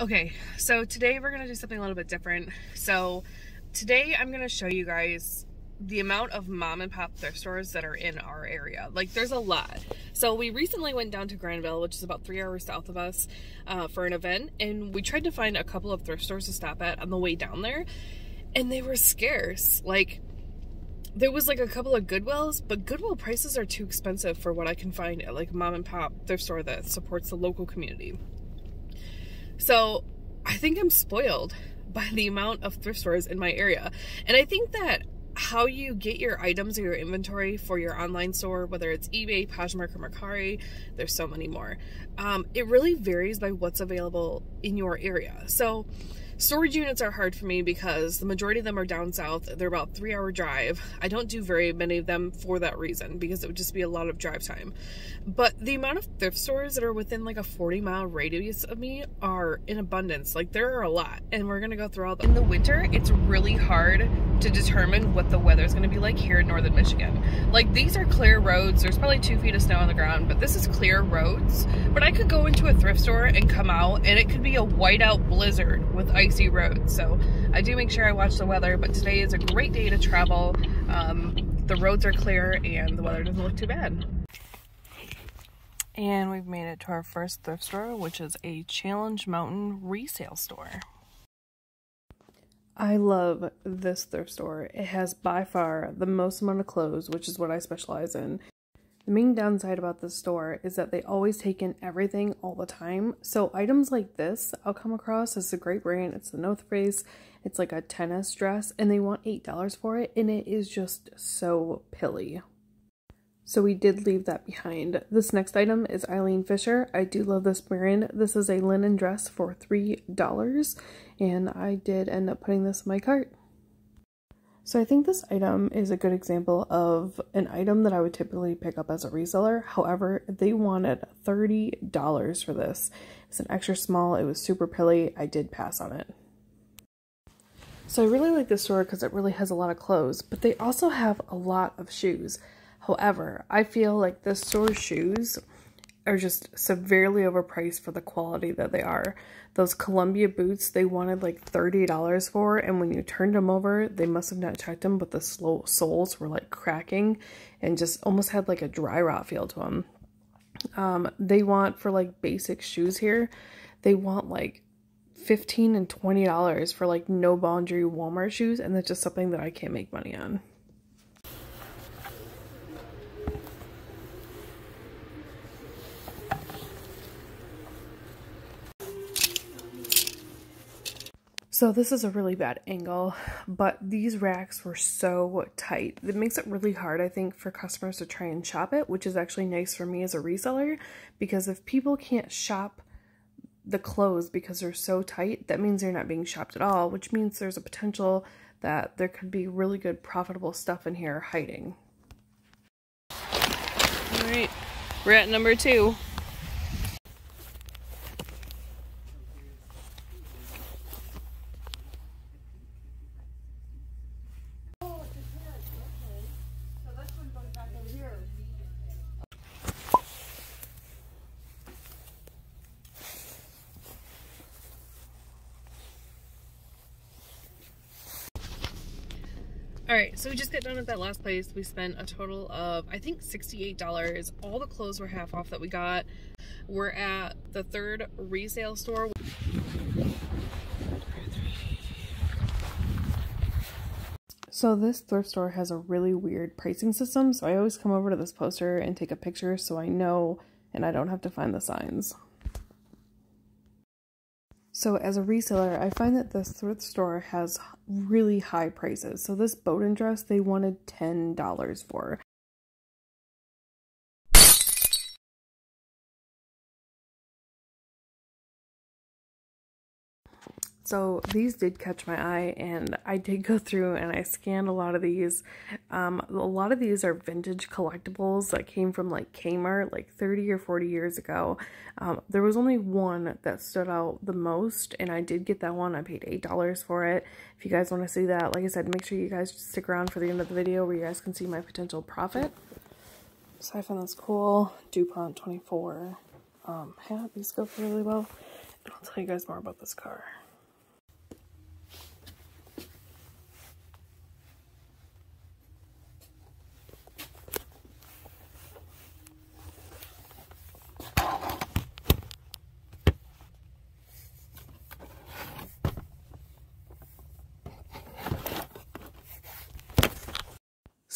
Okay, so today we're to do something a little bit different. So today I'm to show you guys the amount of mom and pop thrift stores that are in our area. Like there's a lot. So we recently went down to Granville, which is about three hours south of us, uh, for an event, and we tried to find a couple of thrift stores to stop at on the way down there, and they were scarce. Like there was like a couple of Goodwills, but Goodwill prices are too expensive for what I can find at like mom and pop thrift store that supports the local community. So I think I'm spoiled by the amount of thrift stores in my area. And I think that how you get your items or your inventory for your online store, whether it's eBay, Poshmark, or Mercari, there's so many more. Um, it really varies by what's available in your area. So Storage units are hard for me because the majority of them are down south. They're about three hour drive. I don't do very many of them for that reason because it would just be a lot of drive time. But the amount of thrift stores that are within like a 40 mile radius of me are in abundance. Like there are a lot and we're gonna go through all them. In the winter, it's really hard to determine what the weather is gonna be like here in northern Michigan. Like these are clear roads. There's probably two feet of snow on the ground, but this is clear roads. But I could go into a thrift store and come out and it could be a whiteout blizzard with icy roads. So I do make sure I watch the weather, but today is a great day to travel. Um, the roads are clear and the weather doesn't look too bad. And we've made it to our first thrift store, which is a Challenge Mountain resale store. I love this thrift store. It has by far the most amount of clothes, which is what I specialize in. The main downside about this store is that they always take in everything all the time. So items like this I'll come across as a great brand. It's the North Face. It's like a tennis dress and they want $8 for it and it is just so pilly. So we did leave that behind. This next item is Eileen Fisher. I do love this brand. This is a linen dress for $3 and I did end up putting this in my cart. So I think this item is a good example of an item that I would typically pick up as a reseller. However, they wanted $30 for this. It's an extra small. It was super pilly. I did pass on it. So I really like this store because it really has a lot of clothes, but they also have a lot of shoes. However, I feel like this store's shoes are just severely overpriced for the quality that they are. Those Columbia boots, they wanted like $30 for, and when you turned them over, they must have not checked them, but the slow soles were like cracking and just almost had like a dry rot feel to them. Um, they want for like basic shoes here, they want like 15 and $20 for like no boundary Walmart shoes, and that's just something that I can't make money on. So this is a really bad angle, but these racks were so tight. It makes it really hard, I think, for customers to try and shop it, which is actually nice for me as a reseller, because if people can't shop the clothes because they're so tight, that means they're not being shopped at all, which means there's a potential that there could be really good profitable stuff in here hiding. All right, we're at number two. So we just got done at that last place. We spent a total of, I think, $68. All the clothes were half off that we got. We're at the third resale store. So this thrift store has a really weird pricing system, so I always come over to this poster and take a picture so I know and I don't have to find the signs. So as a reseller, I find that this thrift store has really high prices. So this Boden dress, they wanted $10 for. So these did catch my eye and I did go through and I scanned a lot of these. Um, a lot of these are vintage collectibles that came from like Kmart like 30 or 40 years ago. Um, there was only one that stood out the most and I did get that one. I paid $8 for it. If you guys want to see that, like I said, make sure you guys stick around for the end of the video where you guys can see my potential profit. So I found this cool DuPont 24 um, hat. These go really well. I'll tell you guys more about this car.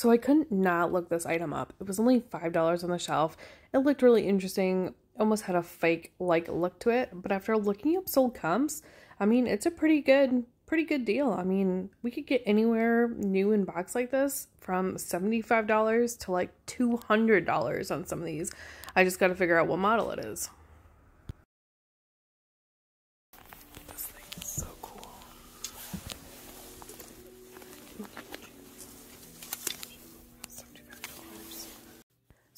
So I couldn't not look this item up. It was only $5 on the shelf. It looked really interesting, almost had a fake like look to it, but after looking up sold comps, I mean, it's a pretty good pretty good deal. I mean, we could get anywhere new in box like this from $75 to like $200 on some of these. I just got to figure out what model it is.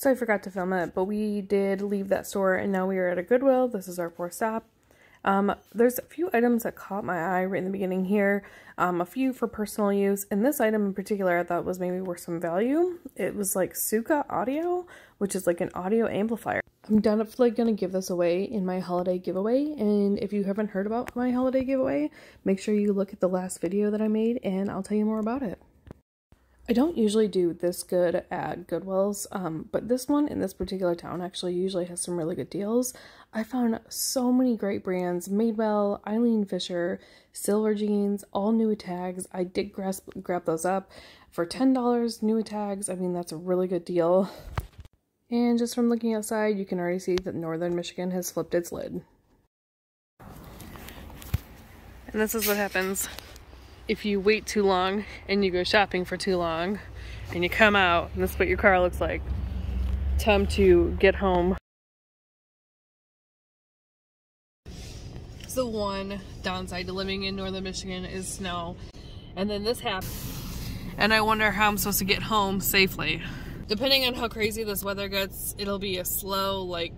So I forgot to film it, but we did leave that store and now we are at a Goodwill. This is our fourth stop. Um, there's a few items that caught my eye right in the beginning here, um, a few for personal use, and this item in particular I thought was maybe worth some value. It was like Suka Audio, which is like an audio amplifier. I'm definitely going to give this away in my holiday giveaway, and if you haven't heard about my holiday giveaway, make sure you look at the last video that I made and I'll tell you more about it. I don't usually do this good at Goodwills, um, but this one in this particular town actually usually has some really good deals. I found so many great brands, Madewell, Eileen Fisher, Silver Jeans, all new tags. I did grasp, grab those up for $10 new tags. I mean, that's a really good deal. And just from looking outside, you can already see that Northern Michigan has flipped its lid. And this is what happens if you wait too long and you go shopping for too long and you come out and this is what your car looks like. Time to get home. The one downside to living in northern michigan is snow. And then this happened and i wonder how i'm supposed to get home safely. Depending on how crazy this weather gets it'll be a slow like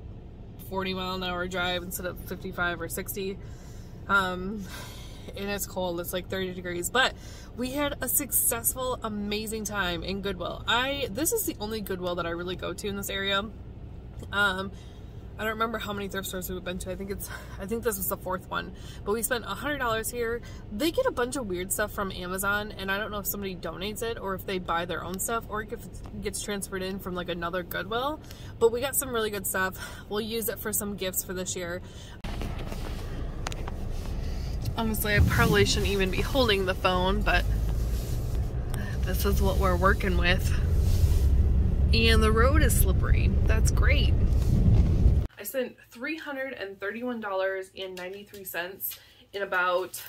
40 mile an hour drive instead of 55 or 60 um and it's cold. It's like 30 degrees. But we had a successful, amazing time in Goodwill. I This is the only Goodwill that I really go to in this area. Um, I don't remember how many thrift stores we've been to. I think it's, I think this was the fourth one. But we spent a $100 here. They get a bunch of weird stuff from Amazon, and I don't know if somebody donates it or if they buy their own stuff or if it gets transferred in from like another Goodwill. But we got some really good stuff. We'll use it for some gifts for this year. Honestly, I probably shouldn't even be holding the phone, but this is what we're working with. And the road is slippery. That's great. I spent $331.93 in about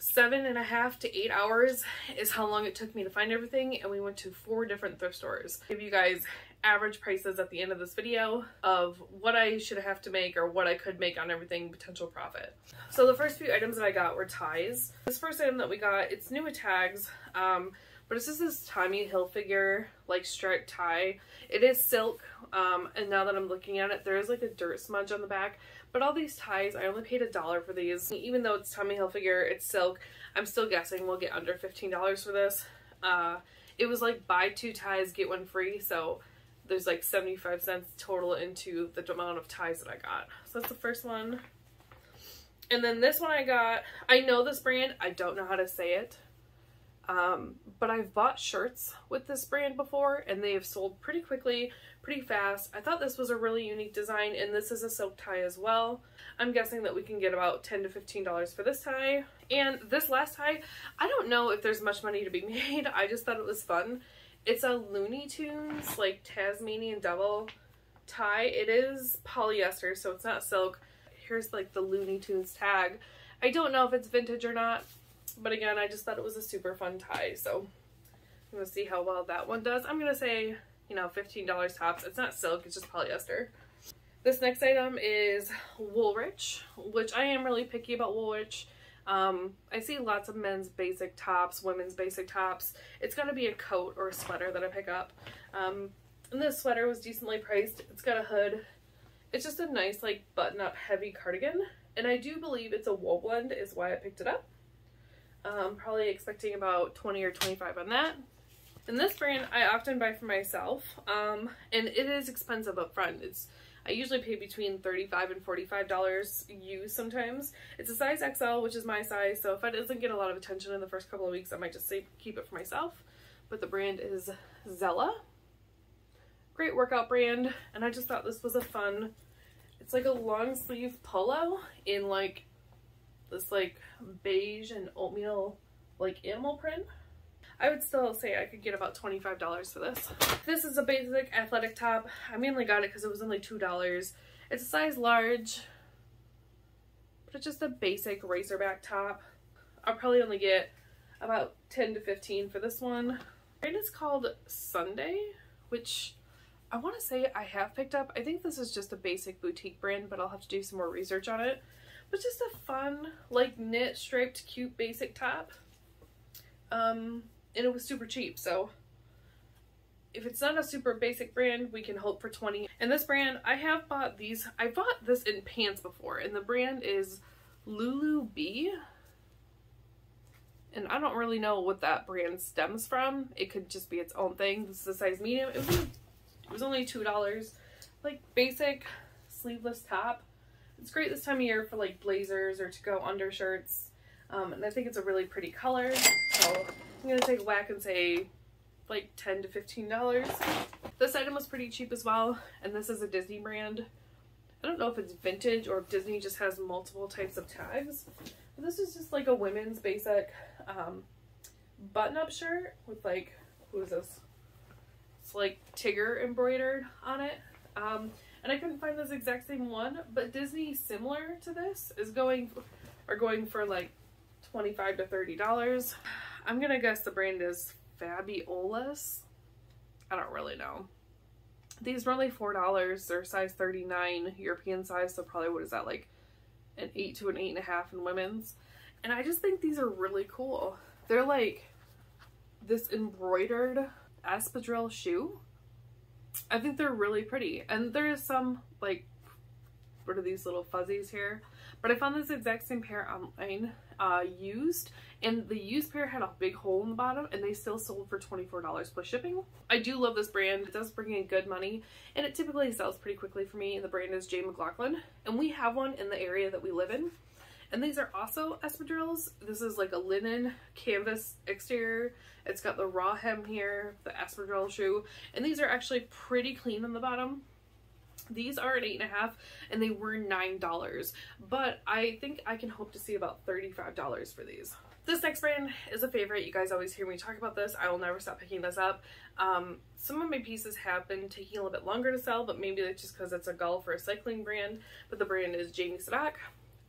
seven and a half to eight hours is how long it took me to find everything and we went to four different thrift stores. Give you guys average prices at the end of this video of what I should have to make or what I could make on everything potential profit. So the first few items that I got were ties. This first item that we got, it's new with tags, um, but it's just this Tommy Hilfiger like striped tie. It is silk, um, and now that I'm looking at it, there is like a dirt smudge on the back, but all these ties, I only paid a dollar for these. Even though it's Tommy Hilfiger, it's silk, I'm still guessing we'll get under $15 for this. Uh, it was like buy two ties, get one free, so there's like 75 cents total into the amount of ties that I got. So that's the first one. And then this one I got, I know this brand, I don't know how to say it. Um, but I've bought shirts with this brand before and they have sold pretty quickly, pretty fast. I thought this was a really unique design and this is a silk tie as well. I'm guessing that we can get about 10 to $15 for this tie. And this last tie, I don't know if there's much money to be made. I just thought it was fun. It's a Looney Tunes, like Tasmanian Devil tie. It is polyester, so it's not silk. Here's like the Looney Tunes tag. I don't know if it's vintage or not, but again, I just thought it was a super fun tie, so I'm gonna see how well that one does. I'm gonna say, you know, $15 tops. It's not silk, it's just polyester. This next item is Woolrich, which I am really picky about Woolrich. Um, I see lots of men's basic tops, women's basic tops. It's going to be a coat or a sweater that I pick up. Um, and this sweater was decently priced. It's got a hood. It's just a nice like button-up heavy cardigan. And I do believe it's a wool blend is why I picked it up. Um, probably expecting about 20 or 25 on that. And this brand I often buy for myself. Um, and it is expensive up front. It's I usually pay between 35 and $45 used sometimes. It's a size XL, which is my size, so if it doesn't get a lot of attention in the first couple of weeks, I might just say keep it for myself. But the brand is Zella. Great workout brand, and I just thought this was a fun, it's like a long sleeve polo in like this like beige and oatmeal like animal print. I would still say I could get about $25 for this. This is a basic athletic top. I mainly got it because it was only $2. It's a size large, but it's just a basic racerback top. I'll probably only get about 10 to 15 for this one. And it's called Sunday, which I want to say I have picked up. I think this is just a basic boutique brand, but I'll have to do some more research on it. But just a fun, like knit, striped, cute, basic top. Um, and it was super cheap, so if it's not a super basic brand, we can hope for 20. And this brand, I have bought these, I bought this in pants before, and the brand is Lulu B. And I don't really know what that brand stems from. It could just be its own thing. This is a size medium. It was, it was only $2. Like basic sleeveless top. It's great this time of year for like blazers or to go undershirts. Um, and I think it's a really pretty color. So I'm to take a whack and say like 10 to $15. This item was pretty cheap as well. And this is a Disney brand. I don't know if it's vintage or if Disney just has multiple types of tags. But this is just like a women's basic um, button-up shirt with like, who is this? It's like Tigger embroidered on it. Um, and I couldn't find this exact same one, but Disney similar to this is going, are going for like 25 to $30. I'm gonna guess the brand is Fabiolas. I don't really know. These were only $4. They're size 39 European size, so probably what is that, like an 8 to an 8.5 in women's. And I just think these are really cool. They're like this embroidered espadrille shoe I think they're really pretty. And there's some like, what are these little fuzzies here? But I found this exact same pair online uh, used and the used pair had a big hole in the bottom and they still sold for $24 plus shipping. I do love this brand. It does bring in good money and it typically sells pretty quickly for me. and The brand is J. McLaughlin and we have one in the area that we live in. And these are also espadrilles. This is like a linen canvas exterior. It's got the raw hem here, the espadrille shoe, and these are actually pretty clean on the bottom. These are an eight and a half and they were $9, but I think I can hope to see about $35 for these. This next brand is a favorite. You guys always hear me talk about this. I will never stop picking this up. Um, some of my pieces have been taking a little bit longer to sell, but maybe that's just because it's a golf or a cycling brand, but the brand is Jamie Sadock.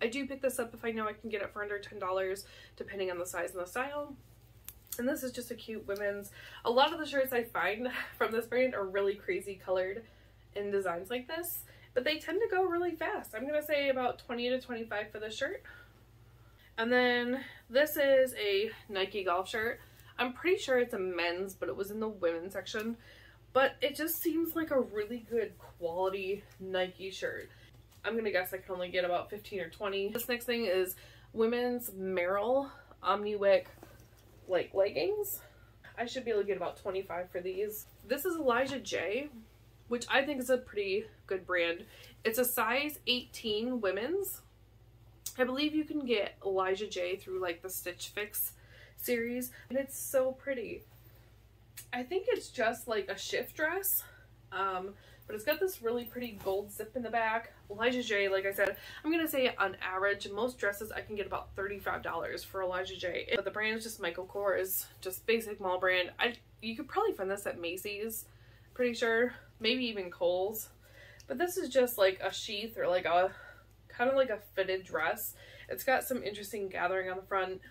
I do pick this up if I know I can get it for under $10, depending on the size and the style. And this is just a cute women's. A lot of the shirts I find from this brand are really crazy colored in designs like this, but they tend to go really fast. I'm to say about 20 to 25 for this shirt. And then this is a Nike golf shirt. I'm pretty sure it's a men's, but it was in the women's section. But it just seems like a really good quality Nike shirt. I'm gonna guess I can only get about 15 or 20. This next thing is women's Merrell Omniwick like leggings. I should be able to get about 25 for these. This is Eliza J, which I think is a pretty good brand. It's a size 18 women's. I believe you can get Eliza J through like the Stitch Fix series and it's so pretty. I think it's just like a shift dress. Um, but it's got this really pretty gold zip in the back. Eliza J, like I said, I'm to say on average, most dresses I can get about $35 for Eliza J. But the brand is just Michael Kors, just basic mall brand. I You could probably find this at Macy's, pretty sure. Maybe even Kohl's. But this is just like a sheath or like a, kind of like a fitted dress. It's got some interesting gathering on the front.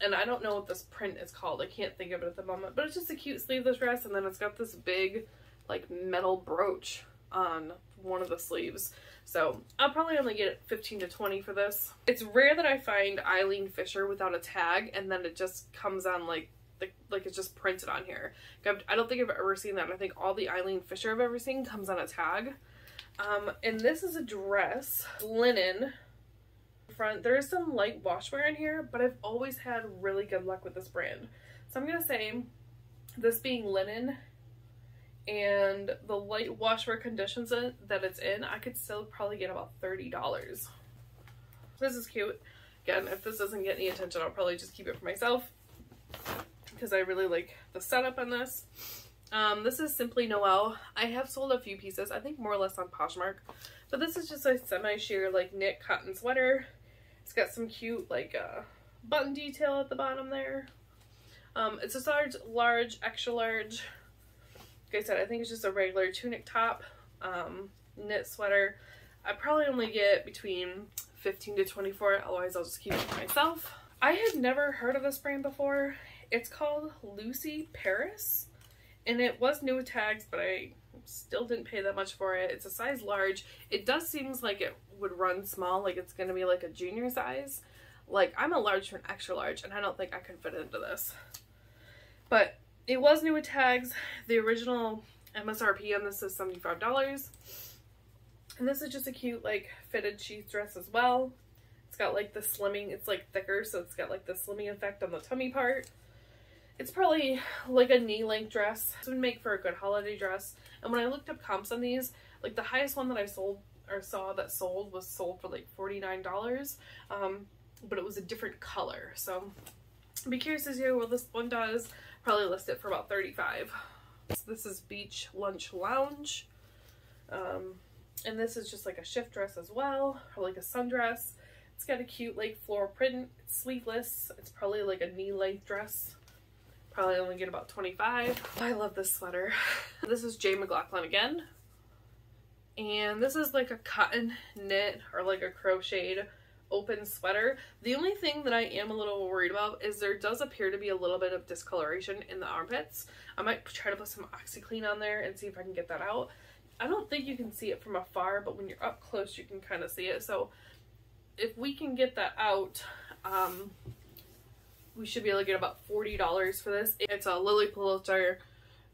And I don't know what this print is called. I can't think of it at the moment. But it's just a cute sleeveless dress. And then it's got this big like metal brooch on one of the sleeves. So I'll probably only get 15 to 20 for this. It's rare that I find Eileen Fisher without a tag and then it just comes on like like, like it's just printed on here. I don't think I've ever seen that. I think all the Eileen Fisher I've ever seen comes on a tag. Um, and this is a dress, linen front. There is some light washwear in here, but I've always had really good luck with this brand. So I'm going to say this being linen and the light washwear conditions that it's in, I could still probably get about $30. This is cute. Again, if this doesn't get any attention, I'll probably just keep it for myself because I really like the setup on this. Um, this is Simply Noel. I have sold a few pieces, I think more or less on Poshmark, but this is just a semi-sheer like knit cotton sweater. It's got some cute like uh, button detail at the bottom there. Um, it's a large, large, extra large. Like I said, I think it's just a regular tunic top, um, knit sweater. I probably only get between 15 to 24, otherwise I'll just keep it for myself. I had never heard of this brand before. It's called Lucy Paris, and it was new with tags, but I still didn't pay that much for it. It's a size large. It does seems like it would run small, like it's going to be like a junior size. Like, I'm a large to an extra large, and I don't think I could fit into this. But it was new with tags. The original MSRP on this is $75. And this is just a cute, like, fitted sheath dress as well. It's got, like, the slimming. It's, like, thicker, so it's got, like, the slimming effect on the tummy part. It's probably, like, a knee-length dress. This would make for a good holiday dress. And when I looked up comps on these, like, the highest one that I sold or saw that sold was sold for, like, $49. Um, but it was a different color. So, I'd be curious to see what this one does. Probably list it for about 35 This is Beach Lunch Lounge. Um, and this is just like a shift dress as well, or like a sundress. It's got a cute like floral print. It's sleeveless. It's probably like a knee length dress. Probably only get about 25. I love this sweater. this is J. McLaughlin again. And this is like a cotton knit or like a crocheted open sweater. The only thing that I am a little worried about is there does appear to be a little bit of discoloration in the armpits. I might try to put some OxiClean on there and see if I can get that out. I don't think you can see it from afar, but when you're up close, you can kind of see it. So if we can get that out, um, we should be able to get about $40 for this. It's a Lilly Pulitzer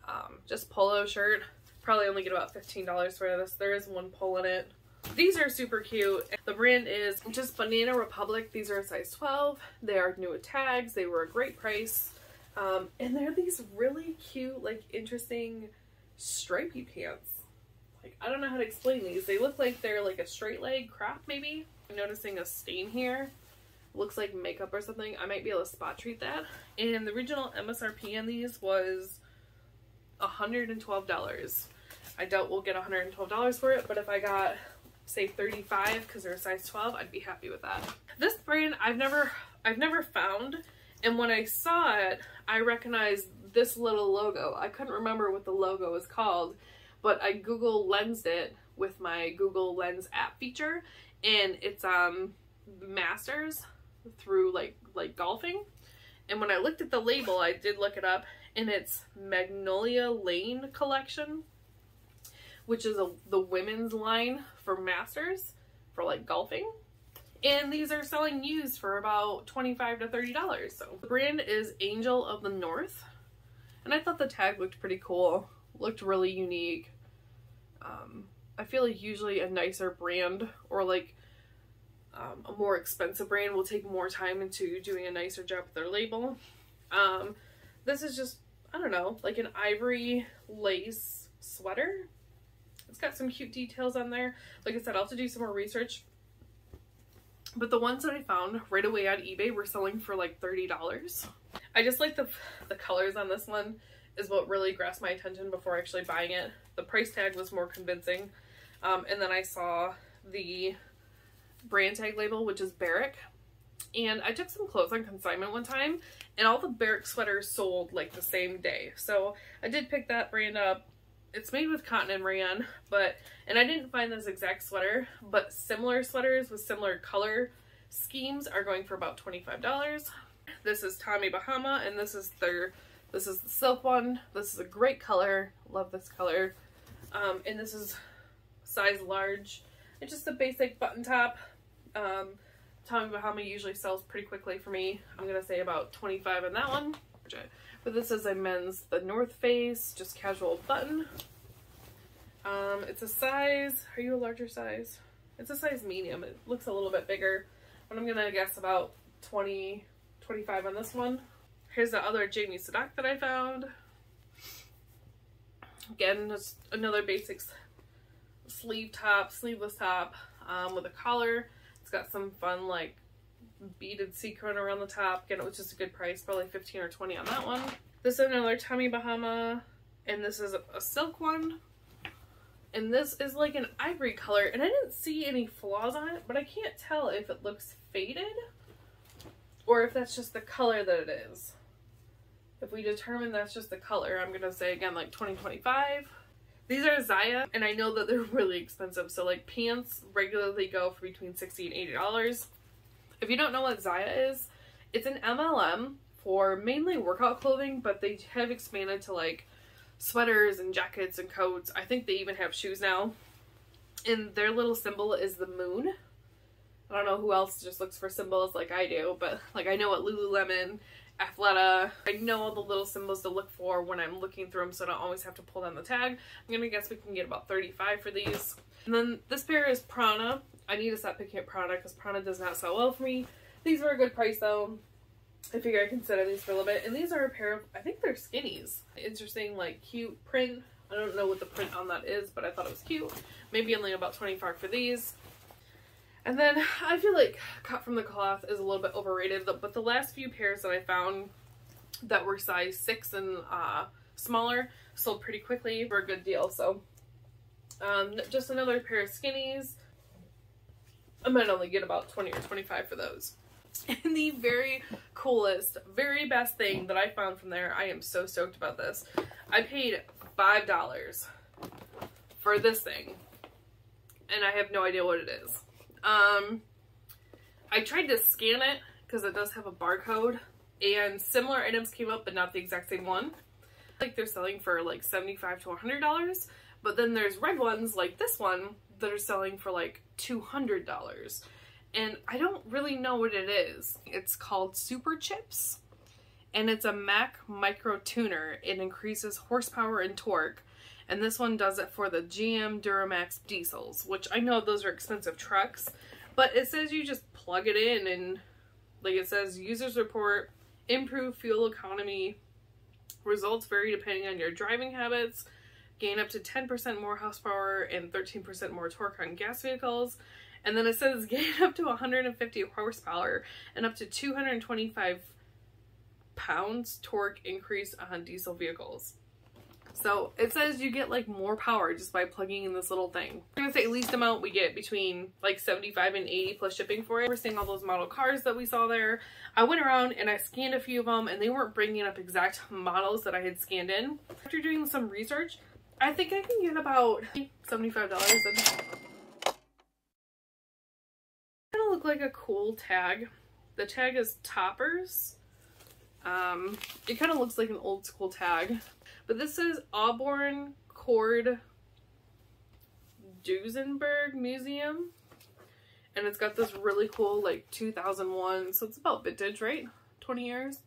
um, just polo shirt. Probably only get about $15 for this. There is one pull in it. These are super cute. The brand is just Banana Republic. These are a size 12. They are new with tags. They were a great price. Um, and they're these really cute, like interesting stripy pants. Like, I don't know how to explain these. They look like they're like a straight leg crop maybe. I'm noticing a stain here. Looks like makeup or something. I might be able to spot treat that. And the original MSRP on these was $112. I doubt we'll get $112 for it, but if I got say 35 because they're a size 12 I'd be happy with that this brand I've never I've never found and when I saw it I recognized this little logo I couldn't remember what the logo was called but I Google lensed it with my Google Lens app feature and it's um masters through like like golfing and when I looked at the label I did look it up and it's Magnolia Lane collection which is a, the women's line for masters for like golfing. And these are selling used for about 25 to $30. So the brand is Angel of the North. And I thought the tag looked pretty cool. Looked really unique. Um, I feel like usually a nicer brand or like um, a more expensive brand will take more time into doing a nicer job with their label. Um, this is just, I don't know, like an ivory lace sweater it's got some cute details on there. Like I said, I'll have to do some more research. But the ones that I found right away on eBay were selling for like $30. I just like the, the colors on this one is what really grasped my attention before actually buying it. The price tag was more convincing. Um, and then I saw the brand tag label, which is Barrick. And I took some clothes on consignment one time and all the Barrick sweaters sold like the same day. So I did pick that brand up it's made with cotton and rayon, but, and I didn't find this exact sweater, but similar sweaters with similar color schemes are going for about $25. This is Tommy Bahama, and this is their, this is the silk one. This is a great color. Love this color. Um, and this is size large. It's just a basic button top. Um, Tommy Bahama usually sells pretty quickly for me. I'm going to say about 25 on that one. But this is a men's The North Face, just casual button. Um, it's a size, are you a larger size? It's a size medium. It looks a little bit bigger, but I'm gonna guess about 20, 25 on this one. Here's the other Jamie Sadock that I found. Again, just another basics sleeve top, sleeveless top um, with a collar. Got some fun like beaded sequin around the top. Again, it was just a good price, probably 15 or 20 on that one. This is another Tommy Bahama, and this is a, silk one. And this is like an ivory color, and I didn't see any flaws on it, but I can't tell if it looks faded or if that's just the color that it is. If we determine that's just the color, I'm gonna say again like 2025. These are Zyia, and I know that they're really expensive. So like pants regularly go for between 60 and $80. If you don't know what Zyia is, it's an MLM for mainly workout clothing, but they have expanded to like sweaters and jackets and coats. I think they even have shoes now. And their little symbol is the moon. I don't know who else just looks for symbols like I do, but like I know what Lululemon, Athleta, I know all the little symbols to look for when I'm looking through them so I don't always have to pull down the tag. I'm gonna guess we can get about 35 for these. And then this pair is Prana. I need to stop picking up Prana because Prana does not sell well for me. These were a good price though. I figure I can sit on these for a little bit. And these are a pair of, I think they're skinnies. Interesting, like cute print. I don't know what the print on that is, but I thought it was cute. Maybe only about 25 for these. And then I feel like cut from the cloth is a little bit overrated, but the last few pairs that I found that were size 6 and uh, smaller sold pretty quickly for a good deal. So um, just another pair of skinnies. I might only get about 20 or 25 for those. And the very coolest, very best thing that I found from there, I am so stoked about this. I paid $5 for this thing. And I have no idea what it is. Um, I tried to scan it because it does have a barcode. And similar items came up, but not the exact same one. Like they're selling for like 75 to $100. But then there's red ones like this one that are selling for like $200 and I don't really know what it is. It's called Super Chips and it's a Mac micro tuner. It increases horsepower and torque and this one does it for the GM Duramax diesels, which I know those are expensive trucks, but it says you just plug it in and like it says users report improve fuel economy results vary depending on your driving habits gain up to 10% more horsepower and 13% more torque on gas vehicles and then it says gain up to 150 horsepower and up to 225 pounds torque increase on diesel vehicles. So it says you get like more power just by plugging in this little thing. I'm gonna say least amount we get between like 75 and 80 plus shipping for it. We're seeing all those model cars that we saw there. I went around and I scanned a few of them and they weren't bringing up exact models that I had scanned in. After doing some research, I think I can get about $75 and look like a cool tag. The tag is Toppers. Um, it kind of looks like an old school tag. But this is Auburn Cord Duesenberg Museum. And it's got this really cool like 2001, so it's about vintage, right? 20 years.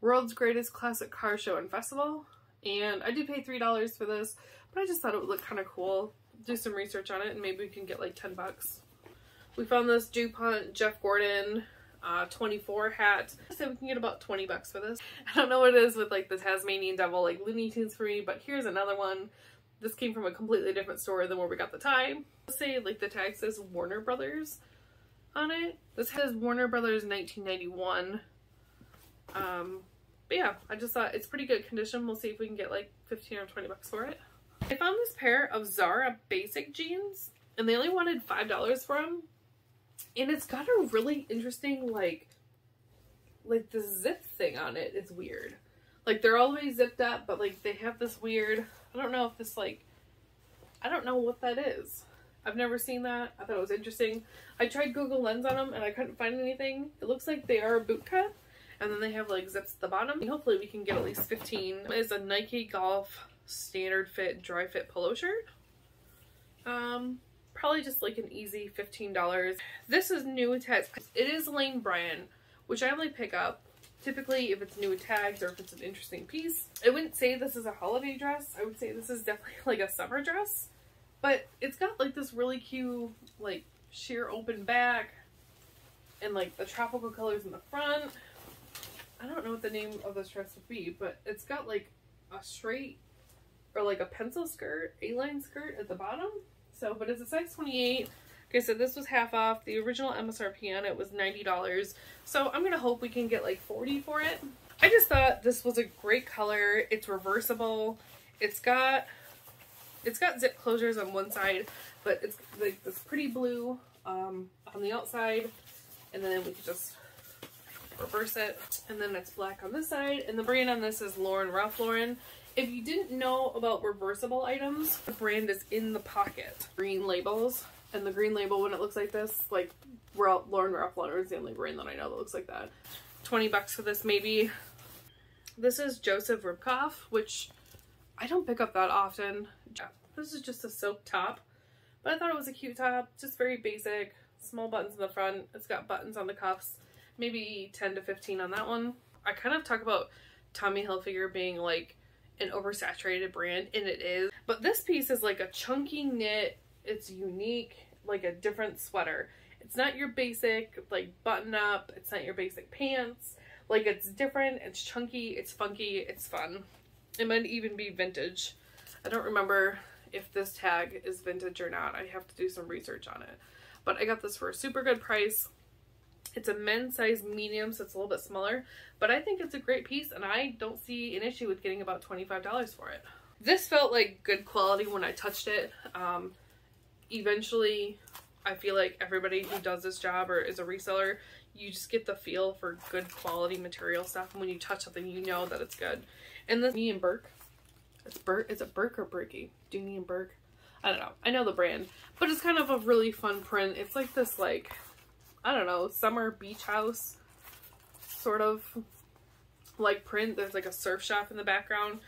World's Greatest Classic Car Show and Festival. And I did pay $3 for this, but I just thought it would look kind of cool. Do some research on it and maybe we can get like 10 bucks. We found this DuPont Jeff Gordon uh, 24 hat. So we can get about 20 bucks for this. I don't know what it is with like the Tasmanian Devil, like Looney Tunes for me, but here's another one. This came from a completely different store than where we got the tie. Let's say like the tag says Warner Brothers on it. This has Warner Brothers 1991. Um, but yeah, I just thought it's pretty good condition. We'll see if we can get like 15 or 20 bucks for it. I found this pair of Zara basic jeans and they only wanted $5 for them and it's got a really interesting like like the zip thing on it is weird. Like they're way zipped up but like they have this weird i don't know if this like i don't know what that is. I've never seen that. I thought it was interesting. I tried google lens on them and i couldn't find anything. It looks like they are a boot cut and then they have like zips at the bottom. And hopefully we can get at least 15 is a nike golf standard fit dry fit polo shirt. Um probably just like an easy $15. This is new tags. It is Lane Bryant, which I only pick up typically if it's new tags or if it's an interesting piece. I wouldn't say this is a holiday dress. I would say this is definitely like a summer dress. But it's got like this really cute like sheer open back and like the tropical colors in the front. I don't know what the name of this dress would be, but it's got like a straight or like a pencil skirt, A-line skirt at the bottom. So, but it's a size 28. Okay, so this was half off. The original MSRP on it was $90. So I'm going to hope we can get like 40 for it. I just thought this was a great color. It's reversible. It's got it's got zip closures on one side, but it's like this pretty blue um, on the outside. And then we could just reverse it. And then it's black on this side. And the brand on this is Lauren Ralph Lauren. If you didn't know about reversible items, the brand is in the pocket. Green labels. And the green label, when it looks like this, like Lauren Ralph Lauren is the only brand that I know that looks like that. 20 bucks for this maybe. This is Joseph Ribkoff, which I don't pick up that often. This is just a silk top, but I thought it was a cute top, just very basic, small buttons in the front. It's got buttons on the cuffs, maybe 10 to 15 on that one. I kind of talk about Tommy Hilfiger being like an oversaturated brand, and it is. But this piece is like a chunky knit. It's unique, like a different sweater. It's not your basic like button up. It's not your basic pants. Like it's different, it's chunky, it's funky, it's fun. It might even be vintage. I don't remember if this tag is vintage or not. I have to do some research on it. But I got this for a super good price. It's a men's size medium, so it's a little bit smaller. But I think it's a great piece, and I don't see an issue with getting about $25 for it. This felt like good quality when I touched it. Um, eventually, I feel like everybody who does this job or is a reseller, you just get the feel for good quality material stuff. And when you touch something, you know that it's good. And this me and Burke, it's Burke, is it Burke or Berkey? Dooney and Bourke? I don't know. I know the brand, but it's kind of a really fun print. It's like this like I don't know, summer beach house sort of like print. There's like a surf shop in the background.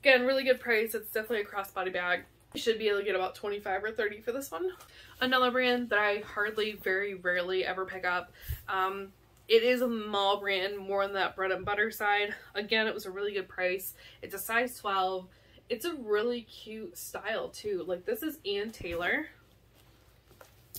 Again, really good price. It's definitely a crossbody bag. You should be able to get about 25 or 30 for this one. Another brand that I hardly, very rarely ever pick up. Um, it is a mall brand, more on that bread and butter side. Again, it was a really good price. It's a size 12. It's a really cute style too. Like this is Ann Taylor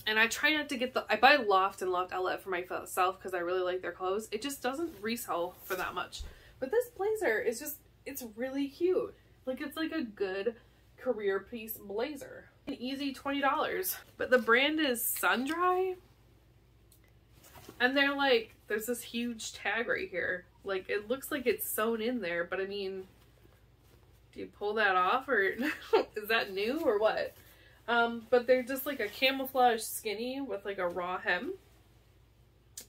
and I try not to get the I buy Loft and Loft Outlet for myself because I really like their clothes. It just doesn't resell for that much. But this blazer is just it's really cute. Like it's like a good career piece blazer. An easy $20. But the brand is Sundry. And they're like, there's this huge tag right here. Like it looks like it's sewn in there, but I mean, do you pull that off or is that new or what? Um, but they're just like a camouflage skinny with like a raw hem.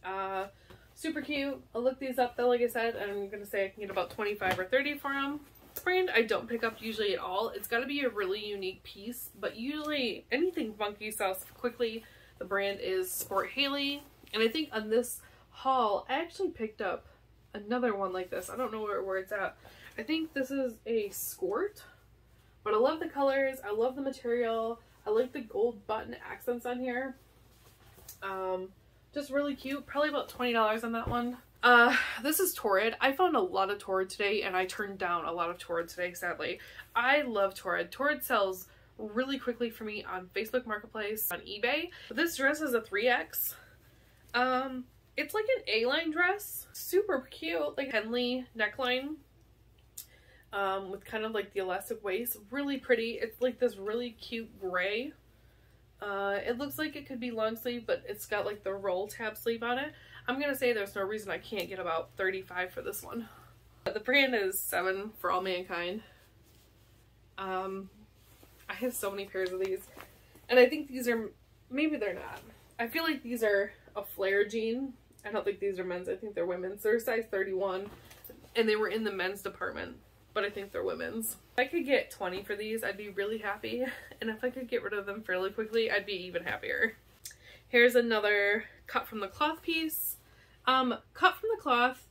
Uh, super cute. I'll look these up though, like I said, I'm going to say I can get about 25 or 30 for them. This brand I don't pick up usually at all. It's got to be a really unique piece, but usually anything funky sells quickly. The brand is Sport Haley, and I think on this haul, I actually picked up another one like this. I don't know where, where it's at. I think this is a skirt, but I love the colors. I love the material. I like the gold button accents on here. Um, just really cute. Probably about $20 on that one. Uh, this is Torrid. I found a lot of Torrid today and I turned down a lot of Torrid today, sadly. I love Torrid. Torrid sells really quickly for me on Facebook Marketplace, on eBay. This dress is a 3X. Um, it's like an A-line dress. Super cute, like Henley neckline um, with kind of like the elastic waist. Really pretty. It's like this really cute gray. Uh, it looks like it could be long sleeve, but it's got like the roll tab sleeve on it. I'm going to say there's no reason I can't get about 35 for this one. The brand is 7 for All Mankind. Um, I have so many pairs of these. And I think these are, maybe they're not. I feel like these are a flare jean. I don't think these are men's. I think they're women's. They're size 31. And they were in the men's department but I think they're women's. If I could get 20 for these, I'd be really happy. And if I could get rid of them fairly quickly, I'd be even happier. Here's another cut from the cloth piece. Um, cut from the cloth,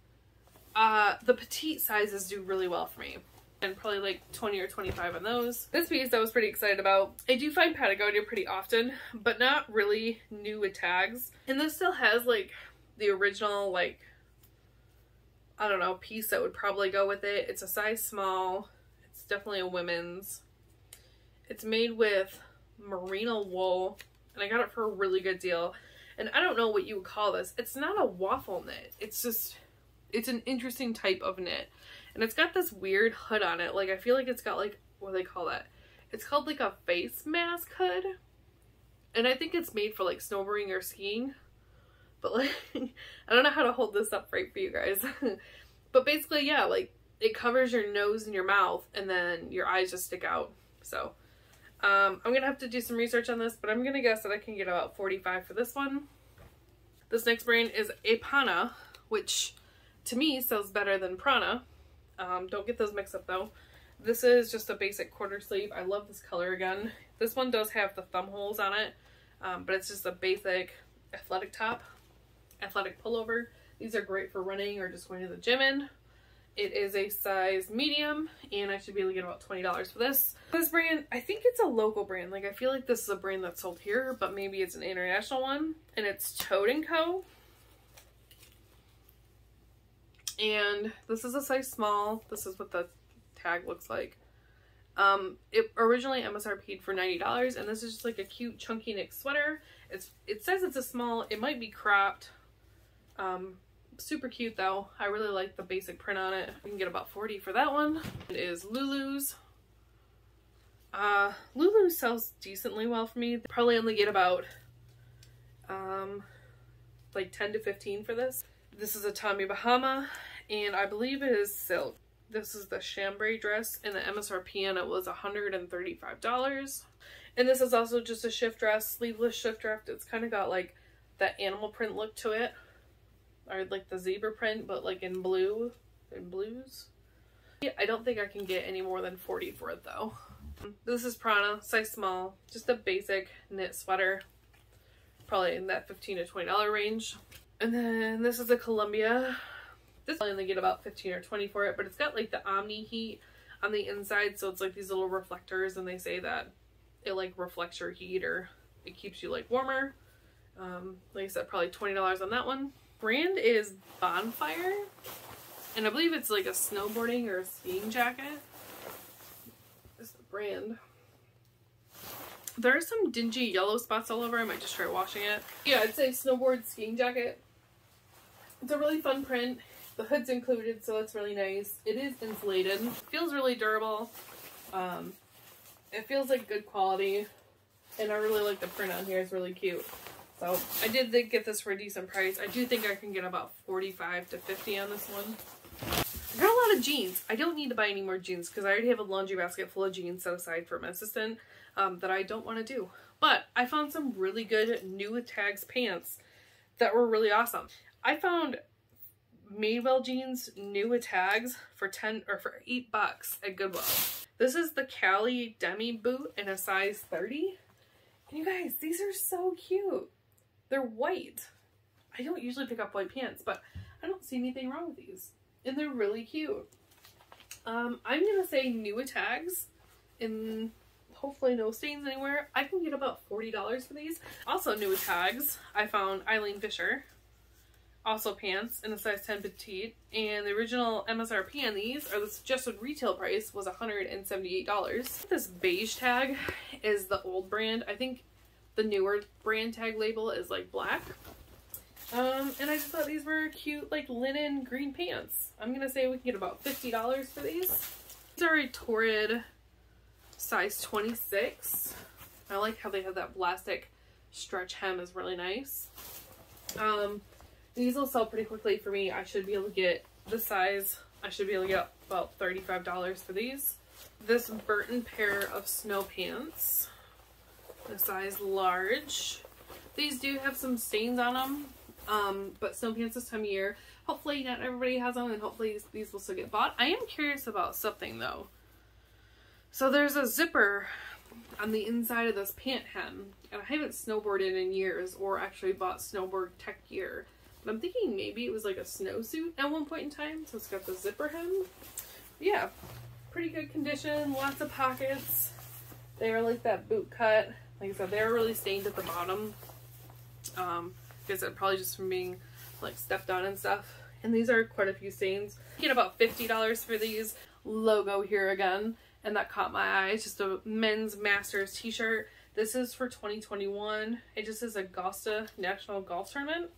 uh, the petite sizes do really well for me. And probably like 20 or 25 on those. This piece I was pretty excited about. I do find Patagonia pretty often, but not really new with tags. And this still has like the original like I don't know, piece that would probably go with it. It's a size small. It's definitely a women's. It's made with merino wool, and I got it for a really good deal. And I don't know what you would call this. It's not a waffle knit. It's just, it's an interesting type of knit. And it's got this weird hood on it. Like, I feel like it's got like what do they call that? It's called like a face mask hood. And I think it's made for like snowboarding or skiing. But like, I don't know how to hold this up right for you guys. but basically, yeah, like it covers your nose and your mouth and then your eyes just stick out. So um, I'm going to have to do some research on this, but I'm going to guess that I can get about 45 for this one. This next brand is Apana, which to me sells better than Prana. Um, don't get those mixed up though. This is just a basic quarter sleeve. I love this color again. This one does have the thumb holes on it, um, but it's just a basic athletic top, athletic pullover. These are great for running or just going to the gym in. It is a size medium and I should be able to get about $20 for this. This brand, I think it's a local brand. Like I feel like this is a brand that's sold here, but maybe it's an international one. And it's Toad & Co. And this is a size small. This is what the tag looks like. Um, it originally MSRP'd for $90 and this is just like a cute chunky knit sweater. It's It says it's a small, it might be cropped. Um, super cute though. I really like the basic print on it. You can get about 40 for that one. It is Lulu's. Uh, Lulu sells decently well for me. Probably only get about um, like 10 to 15 for this. This is a Tommy Bahama and I believe it is silk. This is the chambray dress and the MSRP on it was $135. And this is also just a shift dress, sleeveless shift dress. It's kind of got like that animal print look to it. Or like the zebra print, but like in blue, in blues. Yeah, I don't think I can get any more than 40 for it though. This is Prana, size small, just a basic knit sweater. Probably in that 15 to $20 range. And then this is a Columbia this I only get about 15 or 20 for it, but it's got like the Omni heat on the inside, so it's like these little reflectors, and they say that it like reflects your heat or it keeps you like warmer. Um, like I said, probably $20 on that one. Brand is Bonfire, and I believe it's like a snowboarding or a skiing jacket. Is the brand. There are some dingy yellow spots all over. I might just try washing it. Yeah, it's a snowboard skiing jacket. It's a really fun print. The hood's included, so that's really nice. It is insulated. feels really durable. Um, it feels like good quality. And I really like the print on here. It's really cute. So I did get this for a decent price. I do think I can get about 45 to 50 on this one. I got a lot of jeans. I don't need to buy any more jeans because I already have a laundry basket full of jeans set aside for my assistant um, that I don't want to do. But I found some really good new tags pants that were really awesome. I found Madewell jeans new tags for 10 or for 8 bucks at Goodwill. This is the Cali Demi boot in a size 30. And you guys, these are so cute. They're white. I don't usually pick up white pants, but I don't see anything wrong with these. And they're really cute. Um, I'm going to say new tags and hopefully no stains anywhere. I can get about $40 for these. Also new tags, I found Eileen Fisher also pants in a size 10 petite and the original MSRP on these or the suggested retail price was $178. This beige tag is the old brand. I think the newer brand tag label is like black. Um, and I just thought these were cute like linen green pants. I'm gonna say we can get about $50 for these. These are a Torrid size 26. I like how they have that plastic stretch hem is really nice. Um, these will sell pretty quickly for me. I should be able to get the size. I should be able to get about $35 for these. This Burton pair of snow pants. The size large. These do have some stains on them. Um, but snow pants this time of year. Hopefully not everybody has them and hopefully these will still get bought. I am curious about something though. So there's a zipper on the inside of this pant hem. And I haven't snowboarded in years or actually bought snowboard tech gear. But I'm thinking maybe it was like a snowsuit at one point in time. So it's got the zipper hem. Yeah, pretty good condition. Lots of pockets. They are like that boot cut. Like I said, they're really stained at the bottom. Um, I guess probably just from being like stepped on and stuff. And these are quite a few stains. Get about $50 for these. Logo here again. And that caught my eye. It's just a men's masters t-shirt. This is for 2021. It just is a Augusta National Golf Tournament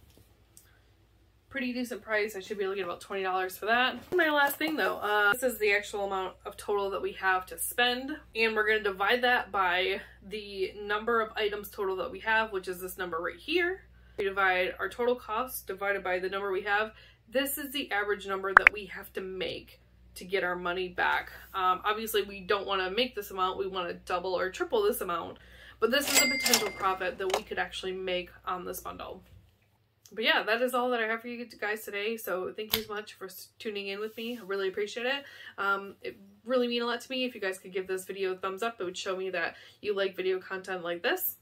pretty decent price. I should be get about $20 for that. My last thing though, uh, this is the actual amount of total that we have to spend. And we're going to divide that by the number of items total that we have, which is this number right here. We divide our total cost divided by the number we have. This is the average number that we have to make to get our money back. Um, obviously, we don't want to make this amount. We want to double or triple this amount. But this is a potential profit that we could actually make on this bundle. But yeah, that is all that I have for you guys today. So thank you so much for tuning in with me. I really appreciate it. Um, it really mean a lot to me. If you guys could give this video a thumbs up, it would show me that you like video content like this.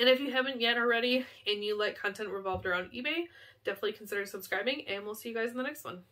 And if you haven't yet already and you like content revolved around eBay, definitely consider subscribing and we'll see you guys in the next one.